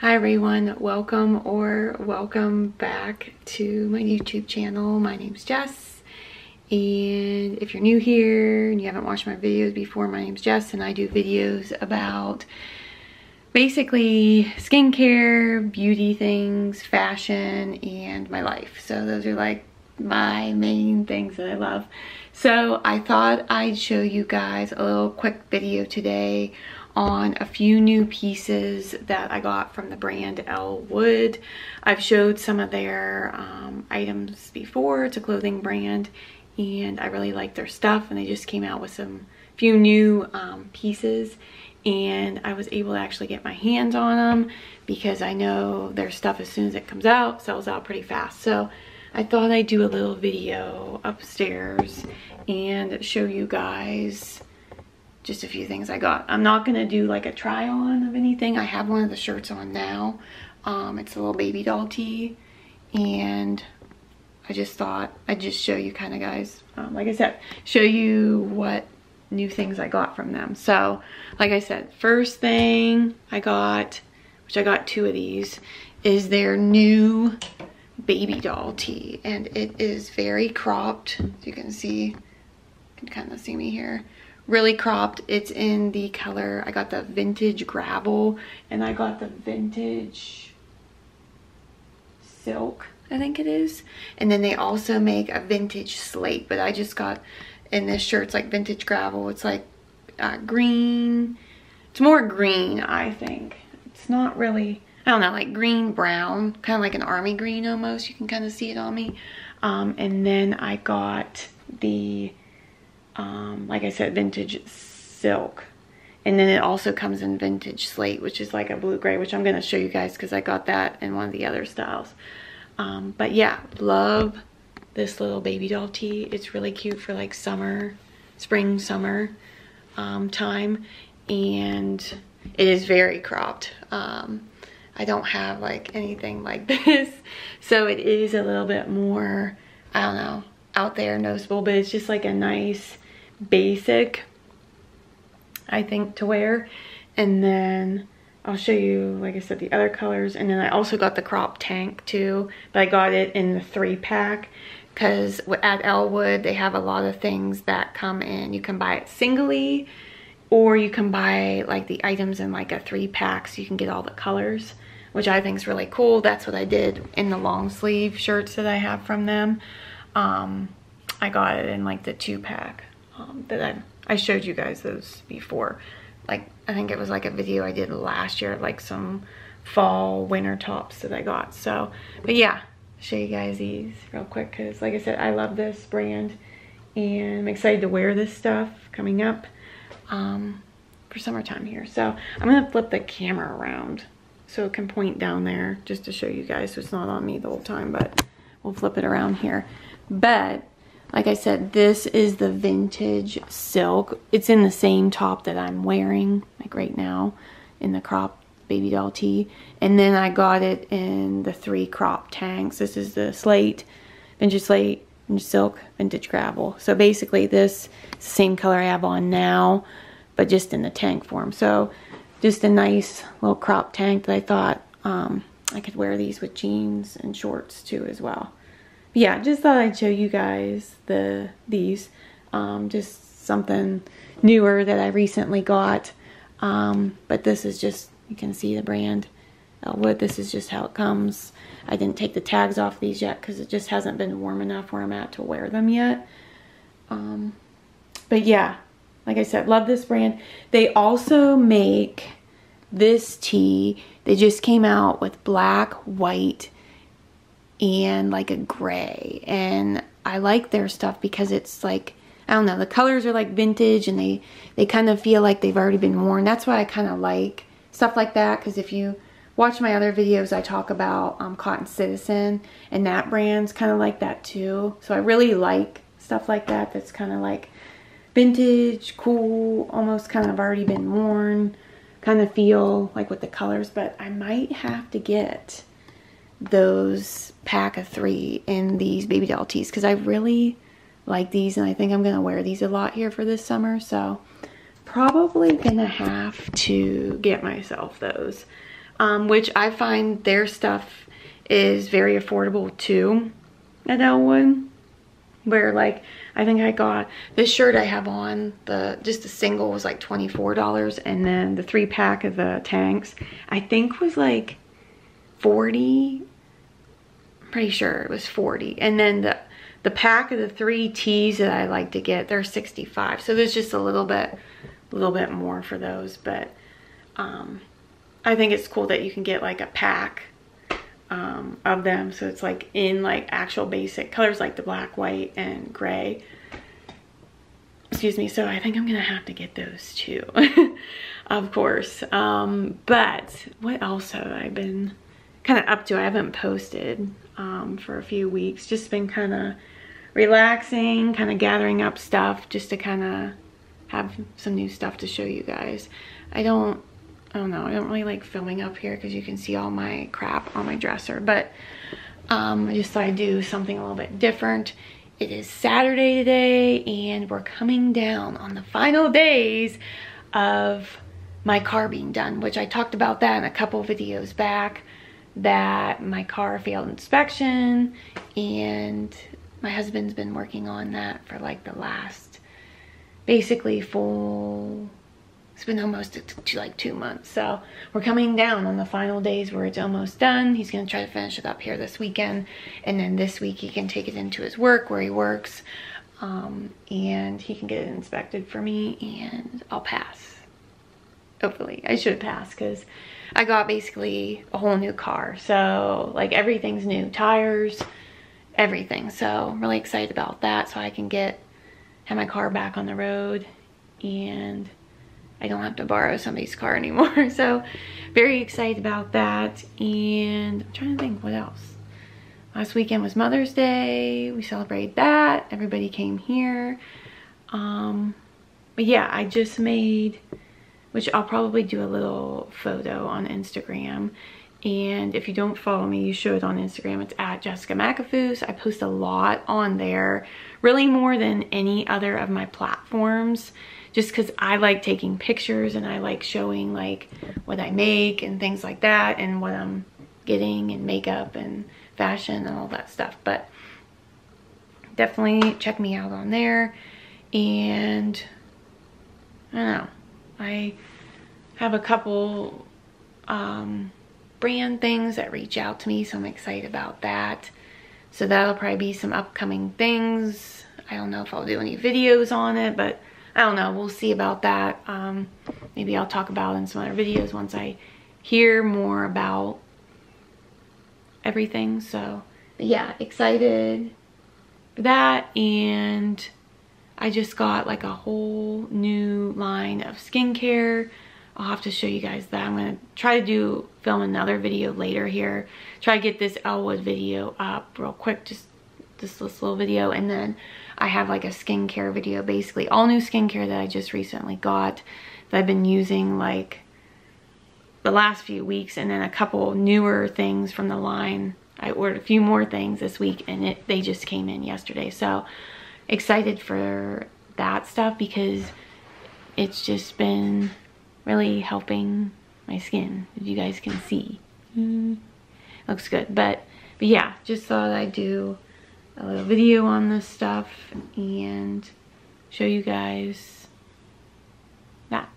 Hi everyone, welcome or welcome back to my YouTube channel. My name's Jess and if you're new here and you haven't watched my videos before, my name's Jess and I do videos about basically skincare, beauty things, fashion, and my life. So those are like my main things that I love. So I thought I'd show you guys a little quick video today on a few new pieces that I got from the brand Elle Wood. I've showed some of their um, items before. It's a clothing brand and I really like their stuff and they just came out with some few new um, pieces and I was able to actually get my hands on them because I know their stuff as soon as it comes out sells out pretty fast. So I thought I'd do a little video upstairs and show you guys just a few things I got. I'm not going to do like a try on of anything. I have one of the shirts on now. Um, it's a little baby doll tee and I just thought I'd just show you kind of guys, um, like I said, show you what new things I got from them. So like I said, first thing I got, which I got two of these, is their new baby doll tee and it is very cropped. You can see, you can kind of see me here really cropped. It's in the color, I got the vintage gravel and I got the vintage silk, I think it is. And then they also make a vintage slate, but I just got in this shirt, it's like vintage gravel. It's like uh, green. It's more green, I think. It's not really, I don't know, like green brown, kind of like an army green almost. You can kind of see it on me. Um, and then I got the um, like I said, vintage silk. And then it also comes in vintage slate, which is like a blue gray, which I'm going to show you guys because I got that in one of the other styles. Um, but yeah, love this little baby doll tee. It's really cute for like summer, spring, summer um, time. And it is very cropped. Um, I don't have like anything like this. So it is a little bit more, I don't know, out there noticeable, but it's just like a nice basic, I think, to wear. And then I'll show you, like I said, the other colors. And then I also got the crop tank too, but I got it in the three pack because at Elwood, they have a lot of things that come in. You can buy it singly or you can buy like the items in like a three pack so you can get all the colors, which I think is really cool. That's what I did in the long sleeve shirts that I have from them. Um, I got it in like the two pack um, that I, I showed you guys those before. Like, I think it was like a video I did last year, like some fall winter tops that I got. So, but yeah, show you guys these real quick because like I said, I love this brand and I'm excited to wear this stuff coming up um, for summertime here. So I'm gonna flip the camera around so it can point down there just to show you guys so it's not on me the whole time, but we'll flip it around here. But like I said, this is the vintage silk. It's in the same top that I'm wearing, like right now, in the crop baby doll tee. And then I got it in the three crop tanks. This is the slate, vintage slate, vintage silk, vintage gravel. So basically this is the same color I have on now, but just in the tank form. So just a nice little crop tank that I thought um, I could wear these with jeans and shorts too as well yeah, just thought I'd show you guys the these. Um, just something newer that I recently got. Um, but this is just, you can see the brand Elwood. This is just how it comes. I didn't take the tags off these yet because it just hasn't been warm enough where I'm at to wear them yet. Um, but yeah, like I said, love this brand. They also make this tee. They just came out with black, white, and like a gray. And I like their stuff because it's like, I don't know, the colors are like vintage and they, they kind of feel like they've already been worn. That's why I kind of like stuff like that because if you watch my other videos, I talk about um, Cotton Citizen and that brand's kind of like that too. So I really like stuff like that that's kind of like vintage, cool, almost kind of already been worn, kind of feel like with the colors, but I might have to get those pack of three in these baby doll tees because I really like these and I think I'm going to wear these a lot here for this summer. So probably going to have to get myself those. um, which I find their stuff is very affordable too at Elwood. Where like, I think I got, this shirt I have on, the just the single was like $24 and then the three pack of the tanks, I think was like 40 I'm pretty sure it was 40 and then the the pack of the three tees that I like to get they're 65 so there's just a little bit a little bit more for those but um I think it's cool that you can get like a pack um, of them. So it's like in like actual basic colors like the black, white, and gray. Excuse me. So I think I'm going to have to get those too, of course. Um, but what else have I been kind of up to? I haven't posted um, for a few weeks. Just been kind of relaxing, kind of gathering up stuff just to kind of have some new stuff to show you guys. I don't I don't know. I don't really like filming up here because you can see all my crap on my dresser. But um, I just thought I'd do something a little bit different. It is Saturday today and we're coming down on the final days of my car being done, which I talked about that in a couple videos back that my car failed inspection and my husband's been working on that for like the last basically full it's been almost to, like two months. So we're coming down on the final days where it's almost done. He's going to try to finish it up here this weekend. And then this week he can take it into his work where he works. Um, and he can get it inspected for me and I'll pass. Hopefully. I should pass because I got basically a whole new car. So like everything's new. Tires, everything. So I'm really excited about that so I can get have my car back on the road and I don't have to borrow somebody's car anymore. So very excited about that. And I'm trying to think what else. Last weekend was Mother's Day. We celebrated that. Everybody came here. Um, but yeah, I just made, which I'll probably do a little photo on Instagram. And if you don't follow me, you should on Instagram. It's at Jessica McAfoose. I post a lot on there, really more than any other of my platforms just because I like taking pictures and I like showing like what I make and things like that and what I'm getting and makeup and fashion and all that stuff. But definitely check me out on there. And I don't know. I have a couple um, brand things that reach out to me, so I'm excited about that. So that'll probably be some upcoming things. I don't know if I'll do any videos on it, but I don't know. We'll see about that. Um, maybe I'll talk about in some other videos once I hear more about everything. So yeah, excited for that. And I just got like a whole new line of skincare. I'll have to show you guys that. I'm going to try to do film another video later here. Try to get this Elwood video up real quick. Just this, this little video. And then I have like a skincare video, basically all new skincare that I just recently got that I've been using like the last few weeks and then a couple newer things from the line. I ordered a few more things this week and it they just came in yesterday. So excited for that stuff because it's just been really helping my skin, as you guys can see. Mm, looks good. But, but yeah, just thought I'd do a little video on this stuff and show you guys that.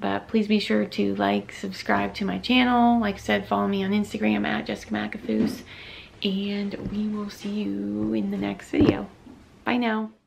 But please be sure to like, subscribe to my channel. Like I said, follow me on Instagram at Jessica McAfoose. And we will see you in the next video. Bye now.